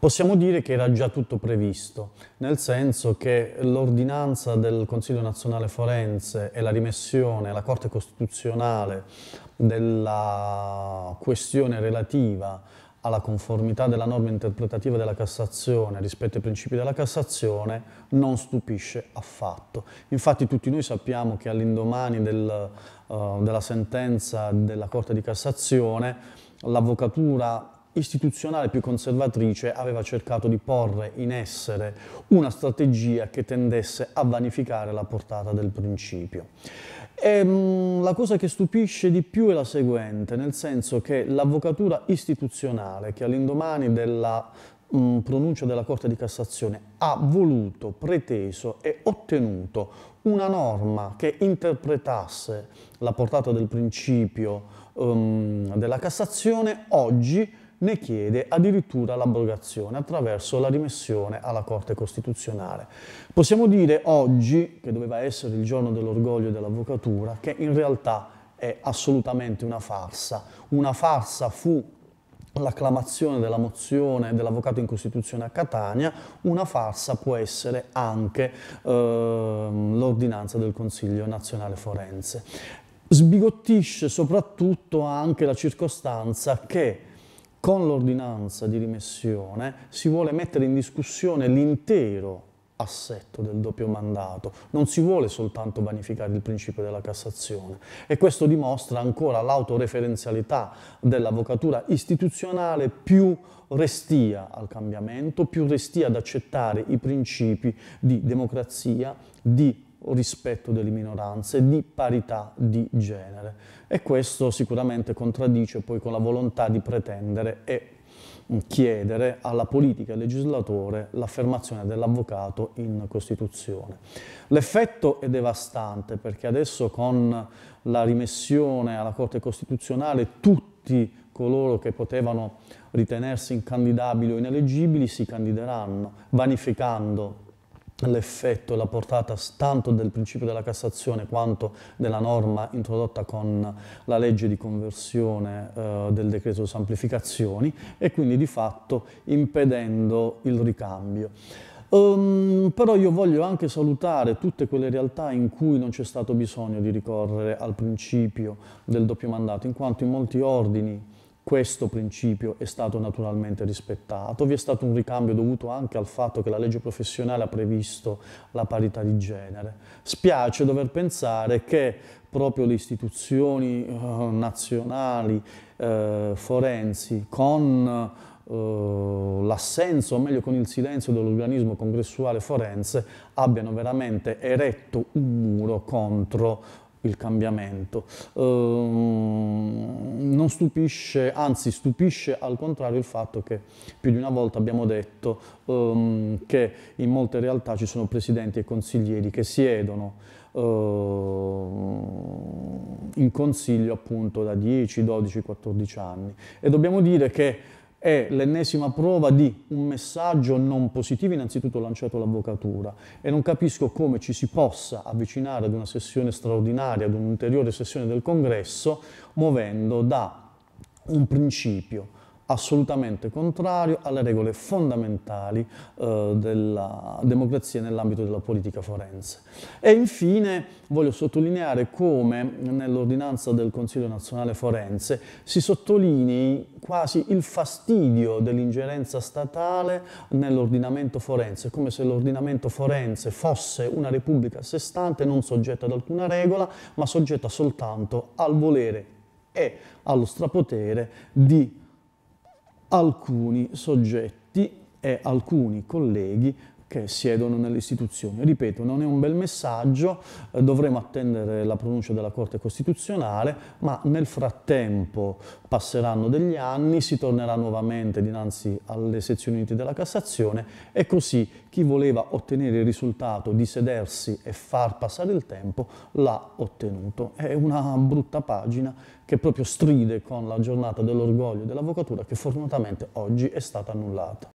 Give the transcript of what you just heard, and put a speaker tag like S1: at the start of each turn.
S1: Possiamo dire che era già tutto previsto, nel senso che l'ordinanza del Consiglio nazionale forense e la rimessione alla Corte Costituzionale della questione relativa alla conformità della norma interpretativa della Cassazione rispetto ai principi della Cassazione non stupisce affatto. Infatti tutti noi sappiamo che all'indomani del, uh, della sentenza della Corte di Cassazione l'avvocatura istituzionale più conservatrice aveva cercato di porre in essere una strategia che tendesse a vanificare la portata del principio. E, mh, la cosa che stupisce di più è la seguente, nel senso che l'avvocatura istituzionale che all'indomani della mh, pronuncia della Corte di Cassazione ha voluto, preteso e ottenuto una norma che interpretasse la portata del principio um, della Cassazione, oggi ne chiede addirittura l'abrogazione attraverso la rimessione alla Corte Costituzionale. Possiamo dire oggi, che doveva essere il giorno dell'orgoglio dell'avvocatura, che in realtà è assolutamente una farsa. Una farsa fu l'acclamazione della mozione dell'avvocato in Costituzione a Catania, una farsa può essere anche eh, l'ordinanza del Consiglio nazionale forense. Sbigottisce soprattutto anche la circostanza che con l'ordinanza di rimessione si vuole mettere in discussione l'intero assetto del doppio mandato, non si vuole soltanto vanificare il principio della Cassazione. E questo dimostra ancora l'autoreferenzialità dell'avvocatura istituzionale. Più restia al cambiamento, più restia ad accettare i principi di democrazia, di rispetto delle minoranze, di parità di genere. E questo sicuramente contraddice poi con la volontà di pretendere e chiedere alla politica e al legislatore l'affermazione dell'avvocato in Costituzione. L'effetto è devastante perché adesso con la rimessione alla Corte Costituzionale tutti coloro che potevano ritenersi incandidabili o ineleggibili si candideranno, vanificando l'effetto e la portata tanto del principio della Cassazione quanto della norma introdotta con la legge di conversione eh, del decreto semplificazioni e quindi di fatto impedendo il ricambio. Um, però io voglio anche salutare tutte quelle realtà in cui non c'è stato bisogno di ricorrere al principio del doppio mandato, in quanto in molti ordini questo principio è stato naturalmente rispettato, vi è stato un ricambio dovuto anche al fatto che la legge professionale ha previsto la parità di genere. Spiace dover pensare che proprio le istituzioni eh, nazionali eh, forensi con Uh, l'assenso, o meglio con il silenzio dell'organismo congressuale forense, abbiano veramente eretto un muro contro il cambiamento. Um, non stupisce, anzi stupisce al contrario il fatto che più di una volta abbiamo detto um, che in molte realtà ci sono presidenti e consiglieri che siedono uh, in consiglio appunto da 10, 12, 14 anni e dobbiamo dire che è l'ennesima prova di un messaggio non positivo innanzitutto lanciato all'avvocatura. E non capisco come ci si possa avvicinare ad una sessione straordinaria, ad un'ulteriore sessione del congresso, muovendo da un principio assolutamente contrario alle regole fondamentali eh, della democrazia nell'ambito della politica forense. E infine voglio sottolineare come nell'ordinanza del Consiglio nazionale forense si sottolinei quasi il fastidio dell'ingerenza statale nell'ordinamento forense, come se l'ordinamento forense fosse una repubblica a sé stante, non soggetta ad alcuna regola, ma soggetta soltanto al volere e allo strapotere di alcuni soggetti e alcuni colleghi che siedono nelle istituzioni. Ripeto, non è un bel messaggio, eh, dovremo attendere la pronuncia della Corte Costituzionale, ma nel frattempo passeranno degli anni, si tornerà nuovamente dinanzi alle sezioni unite della Cassazione e così chi voleva ottenere il risultato di sedersi e far passare il tempo l'ha ottenuto. È una brutta pagina che proprio stride con la giornata dell'orgoglio dell'avvocatura che fortunatamente oggi è stata annullata.